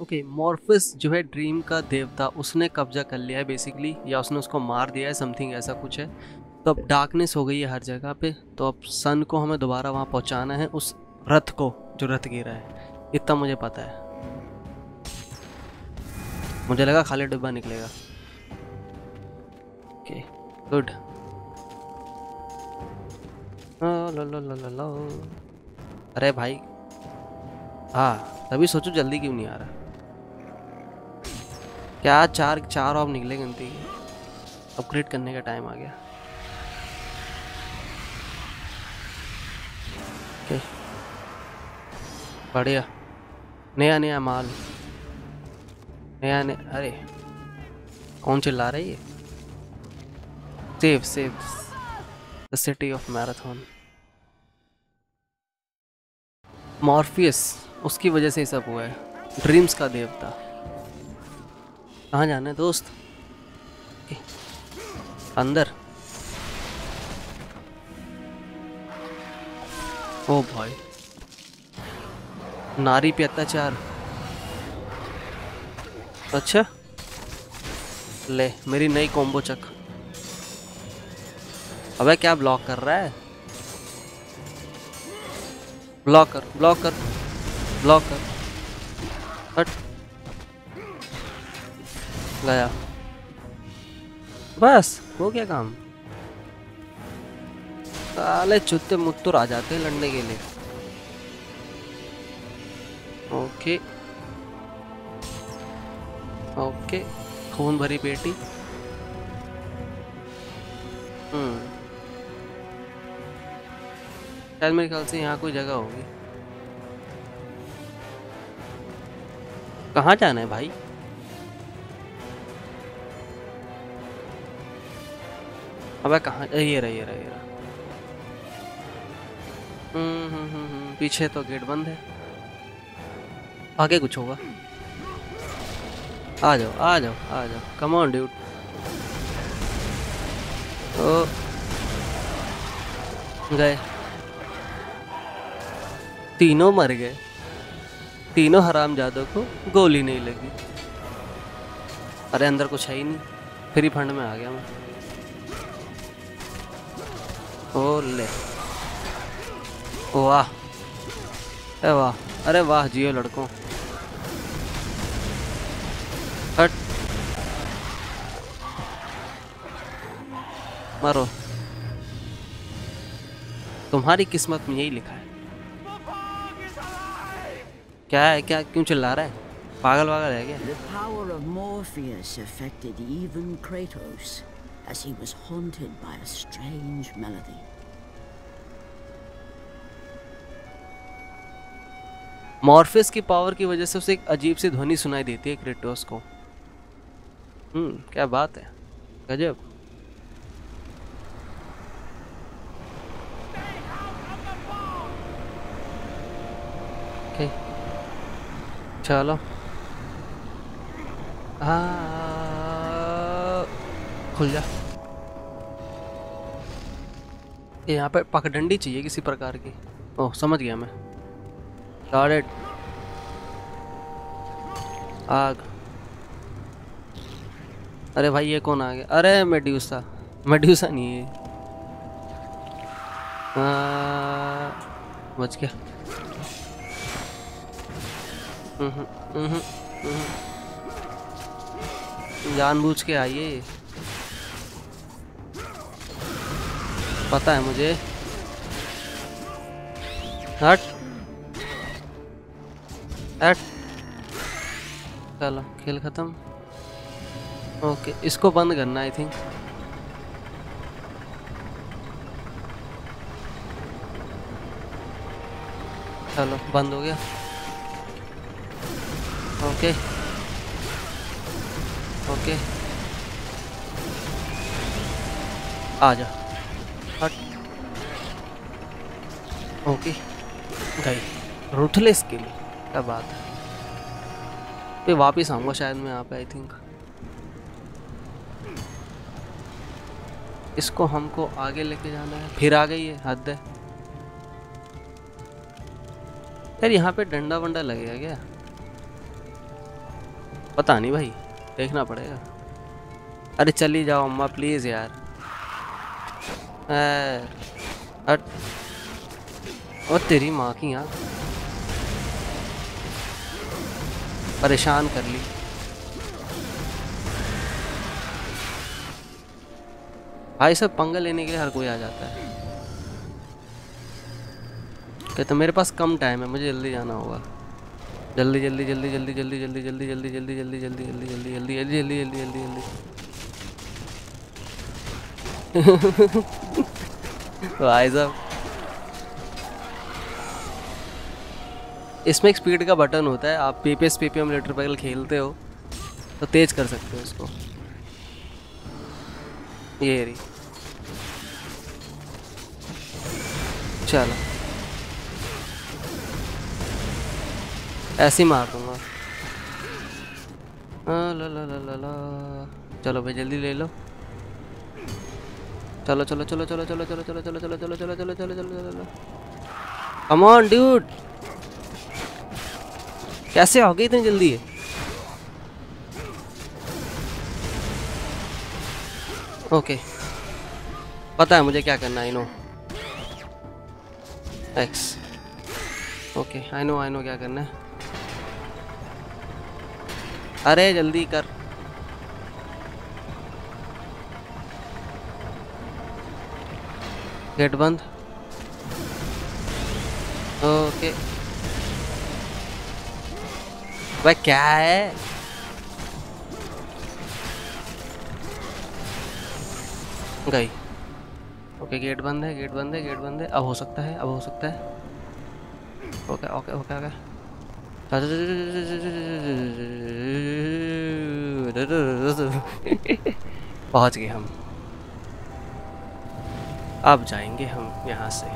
Okay मॉर्फस जो है dream का देवता, उसने कब्जा कर लिया है बेसिकली या उसने उसको मार दिया है समथिंग ऐसा कुछ है। तो अब डार्कनेस हो गई है हर जगह पे तो अब सन को हमें दोबारा वहाँ पहुँचाना है, उस रथ को, जो रथ गिरा है। इतना मुझे पता है। मुझे लगा खाली डिब्बा निकलेगा। ओके गुड अरे भाई हाँ तभी सोचो जल्दी क्यों नहीं आ रहा। क्या चार चार ऑफ़ निकले गिनती? अपग्रेड करने का टाइम आ गया। ओके बढ़िया। नया नया माल। नया नया, अरे। कौन चिल्ला रही है save save the city of Marathon Morpheus उसकी वजह से ही सब हुआ है। ड्रीम्स का देवता। कहाँ जाना है, दोस्त? अंदर। ओ भाई। नारी पे अत्याचार। अच्छा। ले, मेरी नई कॉम्बो चक अबे क्या ब्लॉक कर रहा है? ब्लॉक कर ब्लॉक कर ब्लॉक कर। हट गया बस, हो गया काम। साले चुत्ते मुत्तुर आ जाते हैं लड़ने के लिए। ओके। ओके, खून भरी बेटी। हम्म। शायद मेरे ख्याल से यहाँ कोई जगह होगी। कहाँ जाना है भाई? अबे कहाँ ये रहा ये रहा ये रहा। हम्म, हम्म हम्म पीछे तो गेट बंद है। आगे कुछ होगा। आ जाओ आ जाओ आ जाओ। कम ऑन ड्यूट ओ। गए। तीनों मर गए। तीनों हराम जादों को गोली नहीं लगी। अरे अंदर कुछ है ही नहीं। फ्री फंड में आ गया मैं। ओ ले वाह। अरे वाह। अरे वाह जियो लड़कों। हट। मारो। तुम्हारी किस्मत में यही लिखा है। क्या है? क्या क्यों चिल्ला रहा है? पागल वागल है क्या? As he was haunted by a strange melody. Morpheus की पावर की वजह से उसे एक अजीब सी ध्वनि सुनाई देती है क्रेटोस को हम्म क्या बात है गजब चलो आ, खुल जा। यहाँ पे पगडंडी चाहिए किसी प्रकार की। ओह समझ गया मैं। It. आग। अरे भाई ये कौन आ गया? अरे मेड्यूसा मेड्यूसा नहीं है। बच गया। हम्म, हम्म, हम्म। जानबूझ के आइए। पता है मुझे। हट। हट। चलो, खेल खत्म। ओके, इसको बंद करना आई थिंक चलो, बंद हो गया। ओके। ओके। आ जा ओके। गई रूथलेस के लिए क्या बात है? फिर वापिस आऊँगा शायद मैं यहाँ पे आई थिंक इसको हमको आगे लेके जाना है। फिर आ गई है हद है। यार, यहाँ पे डंडा वंडा लगेगा क्या? पता नहीं भाई, देखना पड़ेगा। अरे, चली जाओ अम्मा प्लीज़ यार। और तेरी माँ की यहाँ परेशान कर ली भाई सब पंगा लेने के लिए हर कोई आ जाता है कहते मेरे पास कम टाइम है मुझे जल्दी जाना होगा जल्दी जल्दी जल्दी जल्दी जल्दी जल्दी जल्दी जल्दी जल्दी जल्दी जल्दी जल्दी जल्दी जल्दी जल्दी जल्दी जल्दी जल्दी जल्दी भाई साहब इसमें एक स्पीड का बटन होता है आप पी पी एस लेटर पैगल खेलते हो तो तेज कर सकते हो इसको ये रही चलो ऐसे ही मार दूँगा ला ला ला ला ला चलो भाई जल्दी ले लो चलो चलो चलो चलो चलो चलो चलो चलो चलो चलो चलो चलो चलो चलो चलो कम ऑन ड्यूड कैसे हो गई इतनी जल्दी? ओके पता है मुझे क्या करना I know x okay I know I know क्या करना है. अरे, जल्दी कर. गेट बंद. ओके भाई, क्या है? गई। ओके गेट बंद है गेट बंद है गेट बंद है। अब हो सकता है, अब हो सकता है। ओके ओके ओके ओके पहुँच गए हम। अब जाएँगे हम यहाँ से।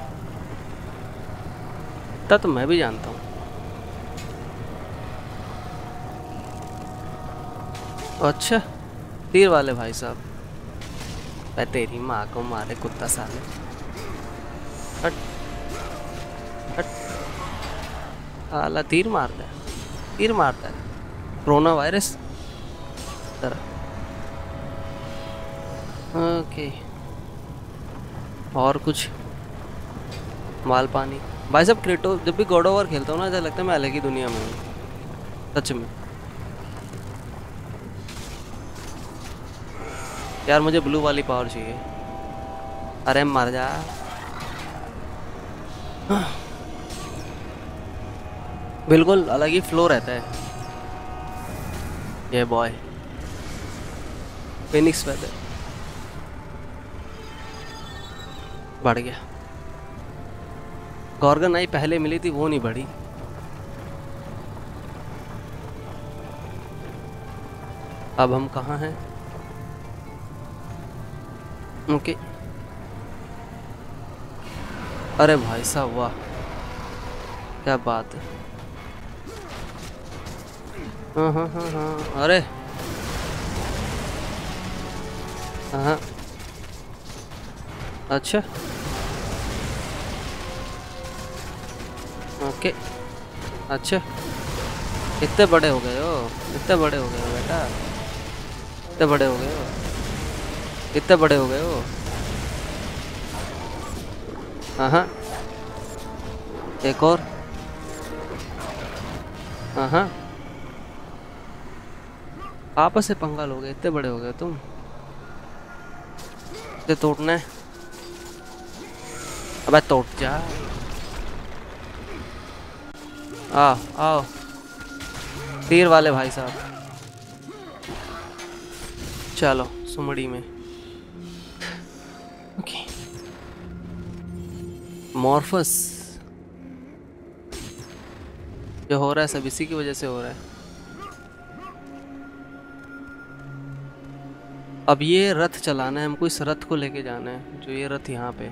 तब तो मैं भी जानता हूँ। अच्छा तीर वाले भाई साहब। मैं तेरी माँ को मारे कुत्ता साले। हट हट। आला, तीर मारता है तीर मारता है कोरोना वायरस? ओके। और कुछ? माल पानी। भाई साहब क्रिटो जब भी गॉड ओवर खेलता हूँ ना, ऐसा लगता है मैं अलग ही दुनिया में हूँ। सच में। यार मुझे ब्लू वाली पावर चाहिए। अरे मर जा। बिल्कुल अलग ही फ्लो रहता है। ये बॉय फिनिक्स वेदर बढ़ गया। गॉर्गन आई पहले मिली थी, वो नहीं बढ़ी। अब हम कहाँ हैं? ओके। अरे भाई साहब, वाह। क्या बात है। हाँ हाँ हाँ हाँ अरे। हाँ अच्छा। ओके। अच्छा। इतने बड़े हो गए हो। इतने बड़े हो गए हो बेटा। इतने बड़े हो गए हो। इतने बड़े हो गए वो? हाँ हाँ एक और। हाँ आपस से पंगा लोगे, इतने बड़े हो गए तुम। इतने तोड़ना है। अबे तोड़ जा। आओ आओ। तीर वाले भाई साहब। चलो, सुमड़ी में। मॉर्फस जो हो रहा है सब इसी की वजह से हो रहा है। अब ये रथ चलाना है, हमको इस रथ को लेके जाना है, जो ये रथ यहाँ पे।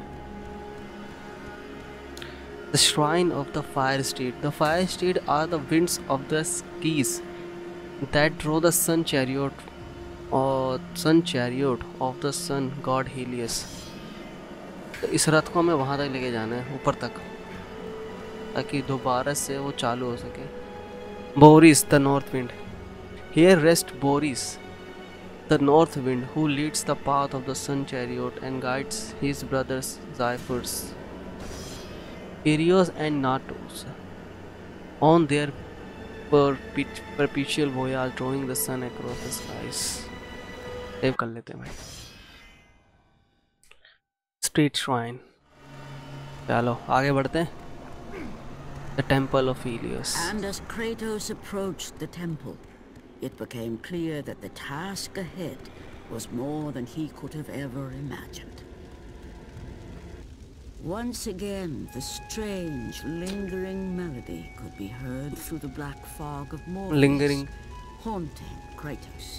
The shrine of the fire state the fire state are the winds of the skies that draw the sun chariot और sun chariot of the sun god Helios तो इस रथ को हमें वहाँ तक लेके जाना है, ऊपर तक। ताकि दोबारा से वो चालू हो सके। Boris, the north wind. Here rest Boris, the north wind who leads the path of the sun chariot and guides his brothers Zephyrus Eurus and Notus on their perpetual voyage drawing the sun across the skies save कर लेते हैं भाई। Street shrine चलो आगे बढ़ते हैं the temple of Helios. And as Kratos approached the temple, it became clear that the task ahead was more than he could have ever imagined. Once again, the strange, lingering melody could be heard through the black fog of Morpheus, Lingering. haunting Kratos.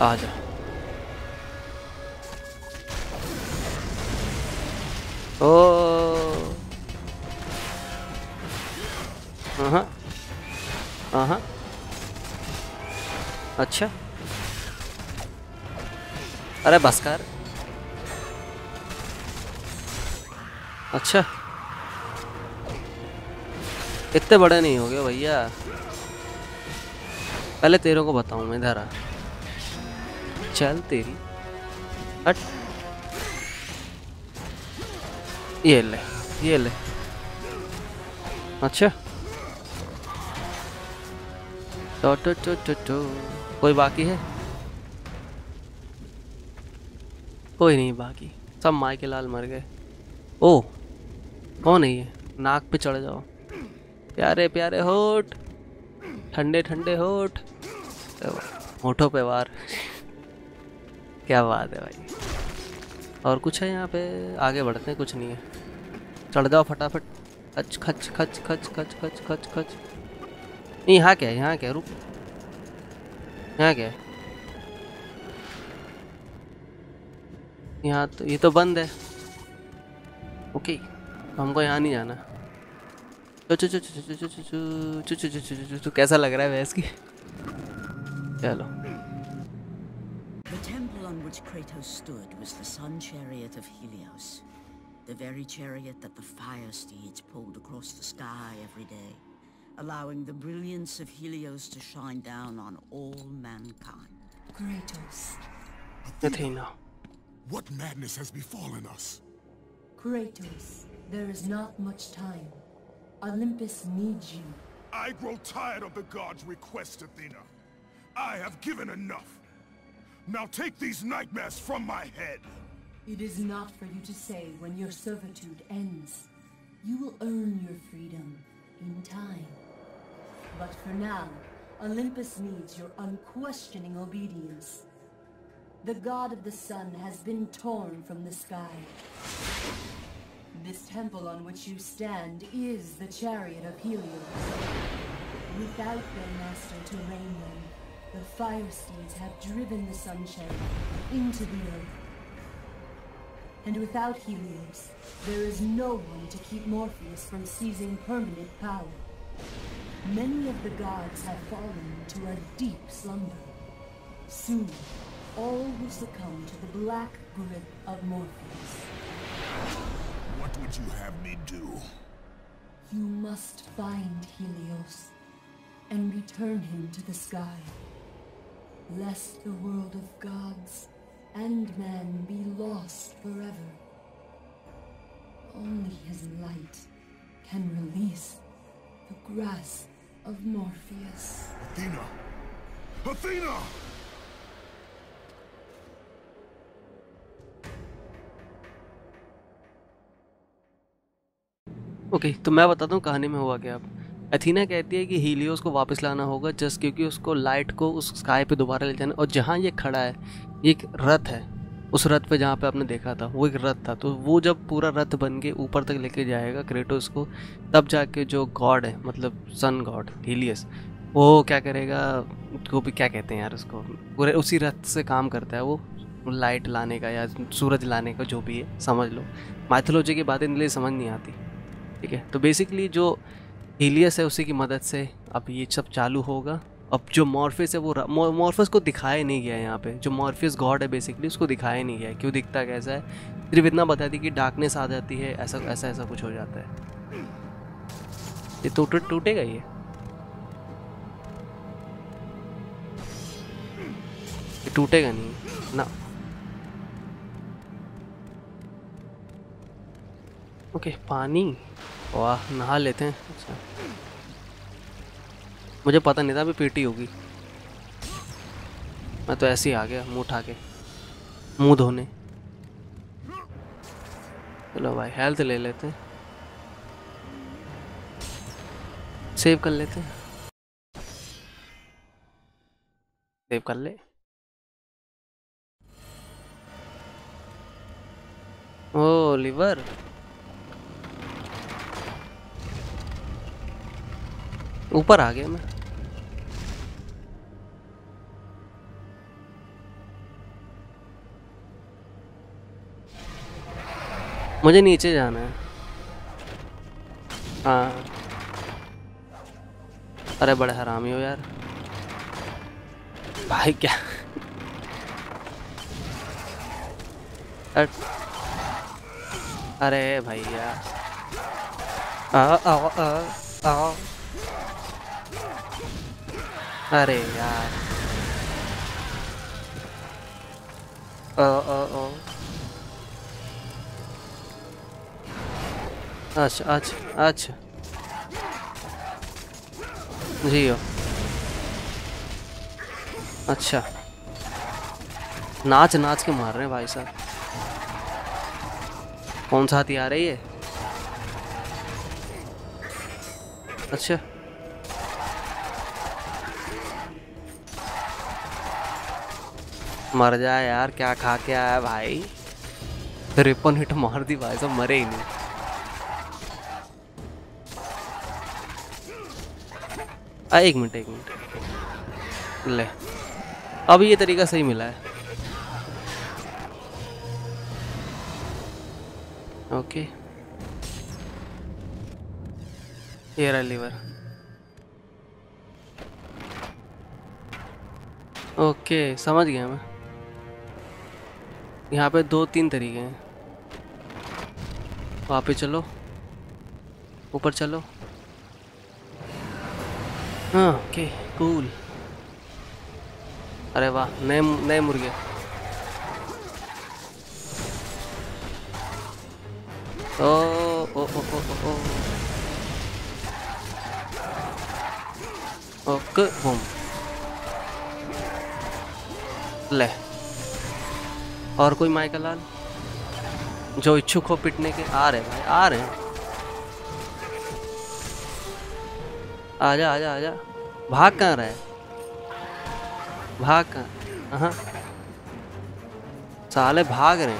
आ जा। ओ। हाँ हाँ अच्छा। अरे बस कर अच्छा। इतने बड़े नहीं हो गए भैया। पहले तेरे को बताऊँ मैं, इधर आ। चल तेरी। हट। ये ले ये ले। अच्छा। तो तो तो तो तो। कोई बाकी है? कोई नहीं बाकी। सब माई के लाल मर गए। ओ, कौन है ये? नाक पे चढ़ जाओ। प्यारे प्यारे होठ। ठंडे ठंडे होठ। होठों पे वार। क्या बात है भाई और कुछ है यहाँ पे आगे बढ़ते हैं कुछ नहीं है चढ़ जाओ फटाफट खच खच खच खच खच खच खच खच नहीं यहाँ क्या है यहाँ क्या है? रुक यहाँ क्या है यहाँ तो ये तो बंद है ओके हमको यहाँ नहीं जाना कैसा लग रहा है भैंस की चलो which Kratos stood was the sun chariot of Helios, the very chariot that the fire steeds pulled across the sky every day, allowing the brilliance of Helios to shine down on all mankind. Kratos. Athena. What madness has befallen us? Kratos, there is not much time. Olympus needs you. I grow tired of the gods' requests, Athena. I have given enough. Now take these nightmares from my head. It is not for you to say when your servitude ends. You will earn your freedom in time. But for now, Olympus needs your unquestioning obedience. The god of the sun has been torn from the sky. This temple on which you stand is the chariot of Helios. Without their master to reign them, the fire steeds have driven the sun chariot into the earth. And without Helios, there is no one to keep Morpheus from seizing permanent power. Many of the gods have fallen to a deep slumber. Soon, all will succumb to the black grip of Morpheus. What would you have me do? You must find Helios and return him to the sky, lest the world of gods and man be lost forever. Only his light can release the grasp of Morpheus. Athena! Athena! Okay तो मैं बताता हूँ कहानी में हुआ क्या अब Athena कहती है कि हीलियोस को वापस लाना होगा जस्ट क्योंकि उसको लाइट को उस स्काई पे दोबारा ले जाना और जहाँ ये खड़ा है, ये एक रथ है। उस रथ पे जहाँ पे आपने देखा था, वो एक रथ था। तो वो जब पूरा रथ बन के ऊपर तक लेके जाएगा क्रेटोस को, तब जाके जो गॉड है मतलब सन गॉड हीलियस वो क्या करेगा? वो भी क्या कहते हैं यार उसको? पूरे उसी रथ से काम करता है वो लाइट लाने का या सूरज लाने का जो भी है, समझ लो। माइथोलॉजी की बातें इनके लिए समझ नहीं आती। ठीक है? तो बेसिकली जो हीलियस है, उसी की मदद से अब ये सब चालू होगा। अब जो मॉर्फिस है, वो मॉर्फस को दिखाया नहीं गया यहाँ पे। जो मॉर्फिस गॉड है बेसिकली उसको दिखाया नहीं गया। है क्यों दिखता, कैसा है? सिर्फ़ इतना बता दी कि डार्कनेस आ जाती है, ऐसा ऐसा ऐसा कुछ हो जाता है। ये टूटे, टूटेगा ये टूटेगा नहीं, ना। ओके, पानी। वाह, नहा लेते हैं। अच्छा। मुझे पता नहीं था अभी पीटी होगी। मैं तो ऐसे ही आ गया, मुँह उठा के। मुँह धोने। चलो भाई हेल्थ ले लेते हैं। सेव कर लेते हैं। सेव कर ले। ओ लिवर ऊपर आ गया मैं। मुझे नीचे जाना है। हाँ। अरे बड़े हरामी हो यार। भाई क्या? अरे भैया आओ आओ आओ आओ अरे यार। ओ ओ ओ अच्छा अच्छा अच्छा। जियो अच्छा। नाच नाच के मार रहे हैं भाई साहब। कौन सा हथियार है ये? अच्छा। मर जाए यार क्या खा के आया भाई? रिपन हिट मार दी भाई साहब मरे ही नहीं। आ, एक मिनट एक मिनट। ले अब ये तरीका सही मिला है। ओके। ये रहा लीवर। ओके समझ गया मैं। यहाँ पे दो तीन तरीके हैं। वहाँ पे चलो। ऊपर चलो। हाँ ओके कूल अरे वाह, नए नए मुर्गे। ओ ओ ओ ओ ओ ओके बूम ले। और कोई माइकल लाल? जो इच्छुक हो पिटने के, आ रहे भाई, आ रहे हैं। आजा आजा आजा। भाग कहाँ रहा भाग कहाँ? हाँ साले भाग रहे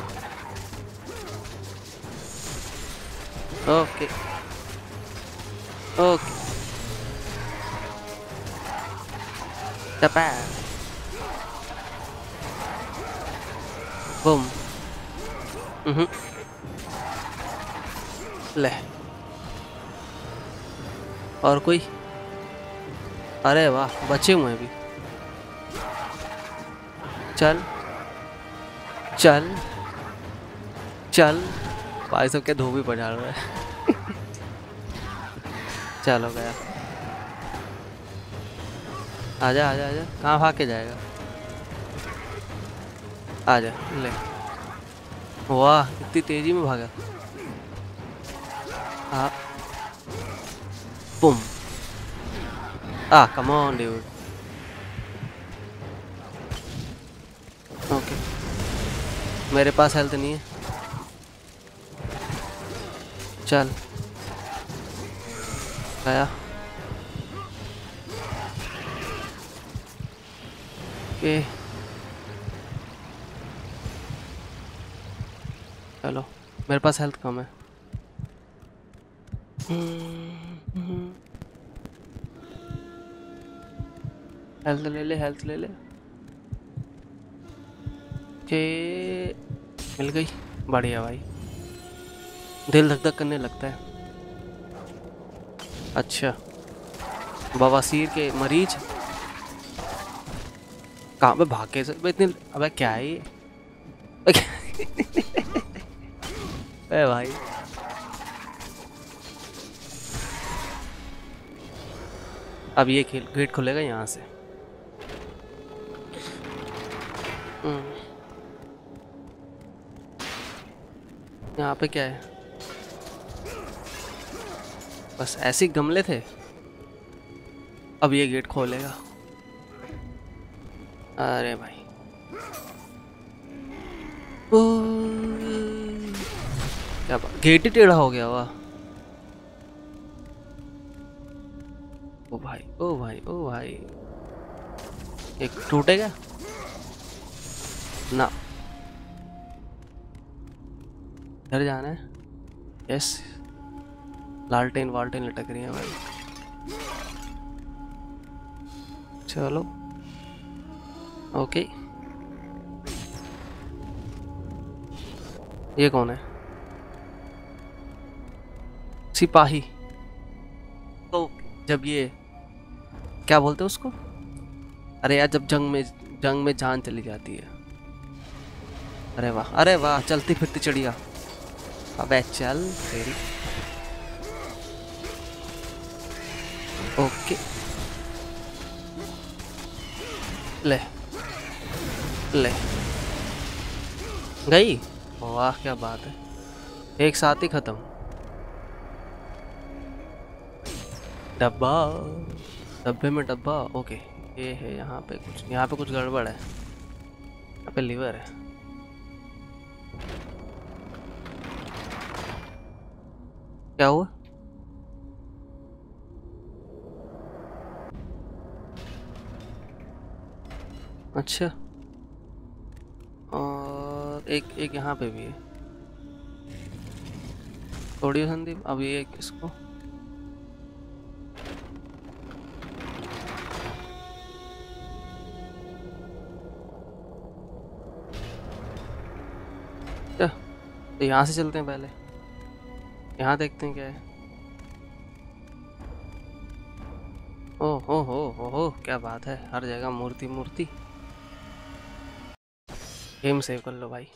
ओके। ओके। टपा बूम हम्म ले। और कोई? अरे वाह, बचे हुए हैं अभी। चल। चल। चल। भाई सब के धोबी पछाड़ रहा है। चलो गया। आजा आजा आजा। कहाँ भाग के जाएगा? आजा ले। वाह इतनी तेज़ी में भागा। हाँ Bum Ah, come on, dude. Okay मेरे पास हेल्थ नहीं है। चल। आया। ओके चलो, मेरे पास हेल्थ कम है। हेल्थ ले ले हेल्थ ले ले। के मिल गई। बढ़िया भाई। दिल धक धक करने लगता है। अच्छा। बवासीर के मरीज़। कहाँ पे भागे सर? इतने अबे क्या है ये? ए भाई। अब ये खेल गेट खुलेगा यहाँ से। हम्म। यहाँ पे क्या है? बस ऐसे गमले थे। अब ये गेट खोलेगा। अरे भाई। ओ। क्या गेट ही टेढ़ा हो गया, वाह। ओ भाई ओ भाई ओ भाई। एक टूटेगा ना। इधर जाना है? यस लालटेन वालटेन लटक रही है भाई। चलो। ओके ये कौन है? सिपाही। तो जब ये, क्या बोलते हैं उसको? अरे यार, जब जंग में जंग में जान चली जाती है। अरे वाह अरे वाह, चलती फिरती चिड़िया। अबे चल तेरी। ओके। ले ले। गई? वाह, क्या बात है। एक साथ ही खत्म। डब्बा। डब्बे में डब्बा? ओके। ये है यहाँ पे कुछ। यहाँ पे कुछ गड़बड़ है। यहाँ पे लीवर है। क्या हुआ? अच्छा। और एक एक यहाँ पे भी है। थोड़ी संदीप, अब ये किसको? तो यहाँ से चलते हैं पहले। यहाँ देखते हैं क्या है। ओ, हो हो हो हो, क्या बात है। हर जगह मूर्ति मूर्ति। गेम सेव कर लो भाई।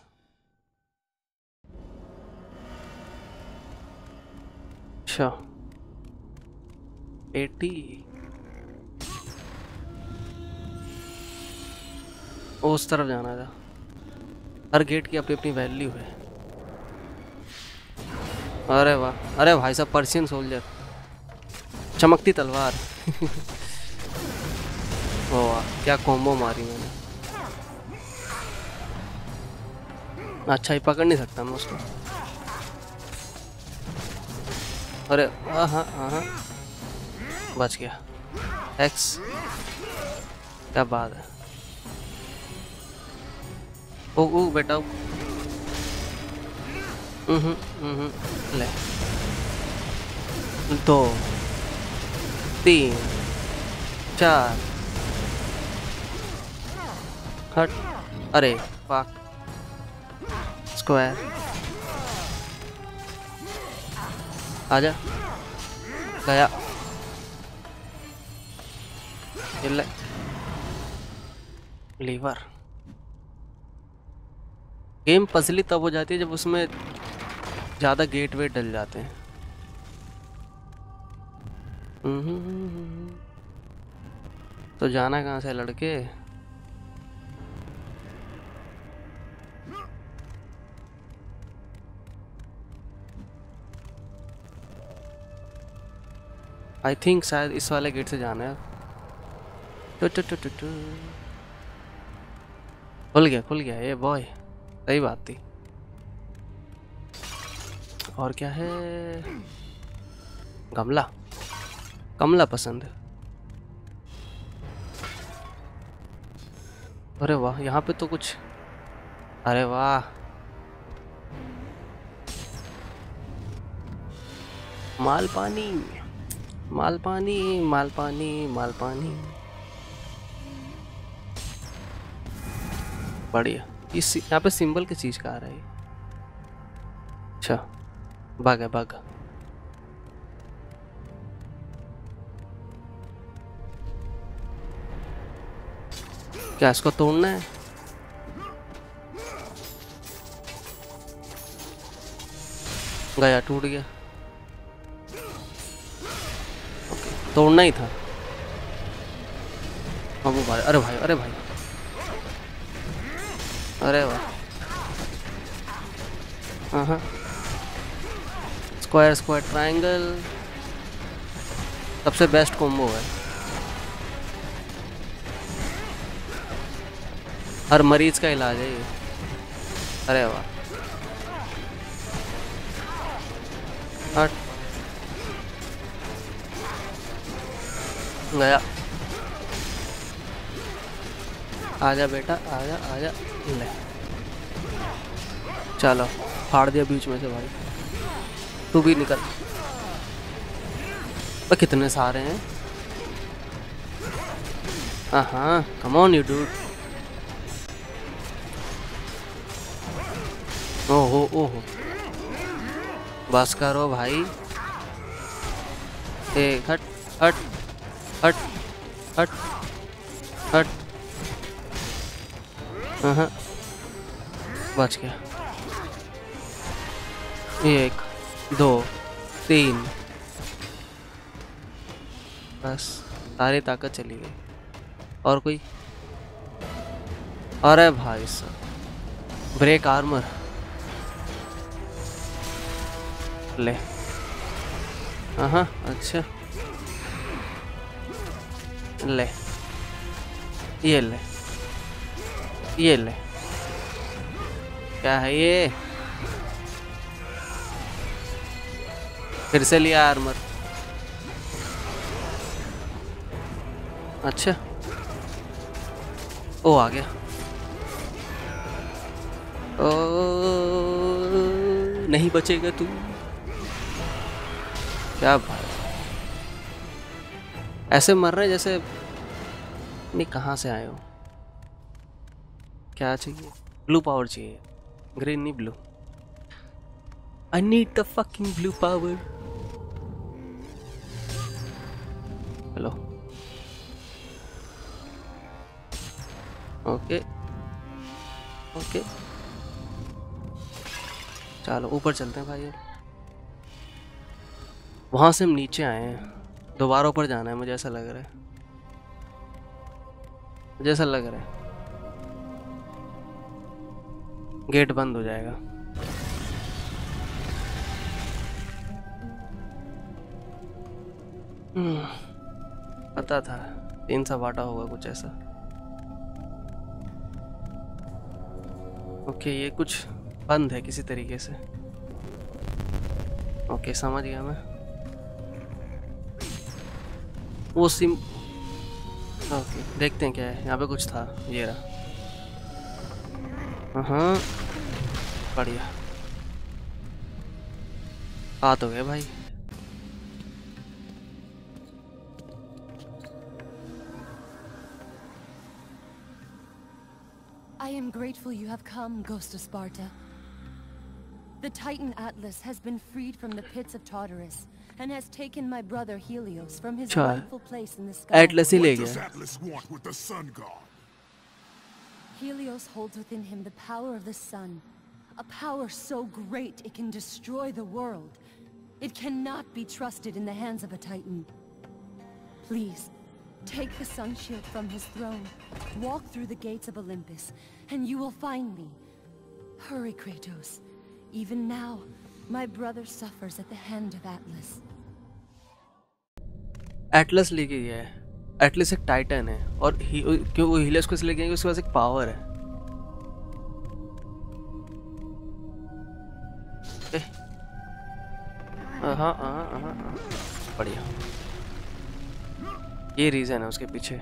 अच्छा। एटी। उस तरफ़ जाना था। हर गेट की अपनी अपनी वैल्यू है। अरे वाह, अरे भाई साहब, पर्सियन सोल्जर चमकती तलवार। वाह, क्या कॉम्बो मारी मैंने। अच्छा ही पकड़ नहीं सकता मैं उसको। अरे हाँ हाँ बच गया। एक्स क्या बात है। ओ ओ, बेटा ले। दो, तीन, चार। हट अरे पाक स्क्वायर आजा। गया। ले। लीवर गेम पसली तब हो जाती है जब उसमें ज़्यादा गेट वेट डल जाते हैं। तो जाना कहाँ से लड़के? आई थिंक शायद इस वाले गेट से जाना है। टू टू टू टू खुल गया खुल गया, ये बॉय सही बात थी। और क्या है? गमला कमला पसंद है। अरे वाह, यहाँ पे तो कुछ। अरे वाह। माल पानी माल पानी माल पानी माल पानी बढ़िया। इस यहाँ पे सिंबल की चीज़ का आ रहा? है अच्छा। भागा भागा। क्या इसको तोड़ना है? गया, टूट गया। ओके तोड़ना ही था। अब भाई, अरे भाई अरे भाई। अरे वाह। हाँ। स्क्वायर स्क्वायर ट्रायंगल सबसे बेस्ट कॉम्बो है। हर मरीज़ का इलाज है ये। अरे वाह। गया। आजा बेटा, आजा आजा। ले। चलो, फाड़ दिया बीच में से भाई। तू भी निकल। तो कितने सारे हैं? हाँ कम ऑन यू डूड ओहो ओहो। बस करो भाई। ए, हट हट हट हट हट। हाँ बच गया। ये एक। दो, तीन। बस, सारी ताकत चली गई। और कोई? अरे भाई साहब, ब्रेक आर्मर। ले। हाँ अच्छा। ले। ये ले। ये ले। क्या है ये? फिर से लिया आर्मर अच्छा। ओ, आ गया। ओ, नहीं बचेगा तू। क्या भाई ऐसे मर रहे जैसे नहीं कहाँ से आए हो। क्या चाहिए? ब्लू पावर चाहिए। ग्रीन नहीं blue I need the fucking blue power okay. Okay. चलो ऊपर चलते हैं भाई। वहाँ से हम नीचे आए हैं। दोबारा ऊपर जाना है मुझे ऐसा लग रहा है। मुझे ऐसा लग रहा है। गेट बंद हो जाएगा। हम्म, पता था तीन सा बाटा होगा कुछ ऐसा। ओके ये कुछ बंद है किसी तरीके से। ओके समझ गया मैं। वो सिम ओके देखते हैं क्या है। यहाँ पे कुछ था, ये रहा। हाँ बढ़िया। आ तो गए भाई। grateful you have come, Ghost of Sparta. The Titan Atlas has been freed from the pits of Tartarus and has taken my brother Helios from his rightful place in the sky. Atlas what does Atlas want with the sun god? Helios holds within him the power of the sun, a power so great it can destroy the world. It cannot be trusted in the hands of a Titan. Please, take the sun shield from his throne, walk through the gates of Olympus, and you will find me. Hurry, Kratos. Even now, my brother suffers at the hand of Atlas. Atlas लेके गया है Atlas एक Titan है और ही, क्यों वो Helios को इसलिए क्योंकि उसके पास एक पावर हाँ हाँ हाँ हाँ बढ़िया ये रीजन है उसके पीछे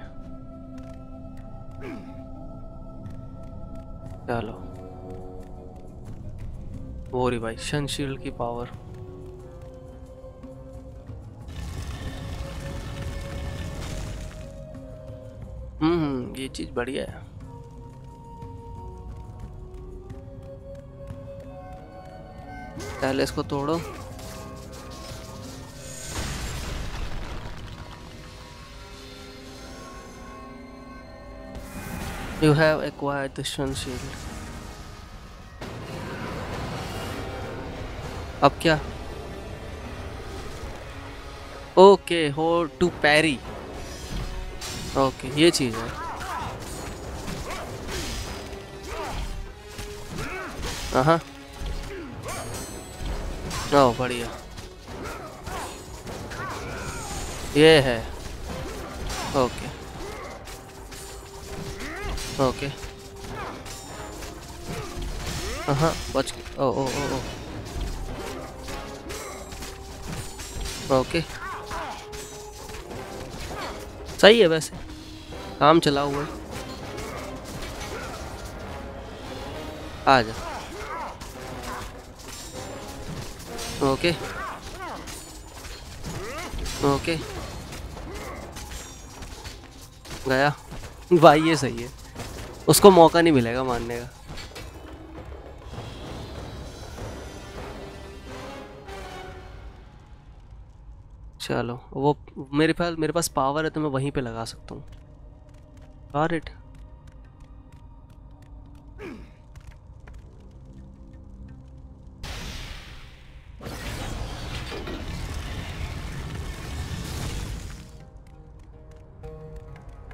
चलो वो रही भाई शनशील्ड की पावर हम्म, ये चीज़ बढ़िया है। पहले इसको तोड़ो। You have acquired the sun shield. अब क्या ओके हो टू पैरी ओके ये चीज़ है हाँ ओ बढ़िया ये है ओके ओके हाँ बच ओ ओ ओ ओ ओके सही है वैसे। काम चला हुआ है। आ जा। ओके ओके गया। भाई, ये सही है। उसको मौका नहीं मिलेगा मानने का। चलो, वो मेरे पास मेरे पास पावर है तो मैं वहीं पे लगा सकता हूँ। कार इट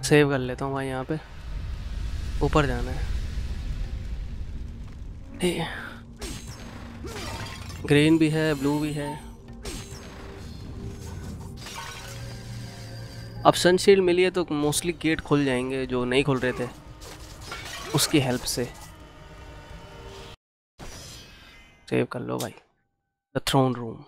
सेव कर लेता हूँ भाई यहाँ पे। ऊपर जाना है। ग्रीन भी है, ब्लू भी है। अब सनशील्ड मिली है तो मोस्टली गेट खुल जाएँगे जो नहीं खुल रहे थे, उसकी हेल्प से। सेव कर लो भाई। The throne room.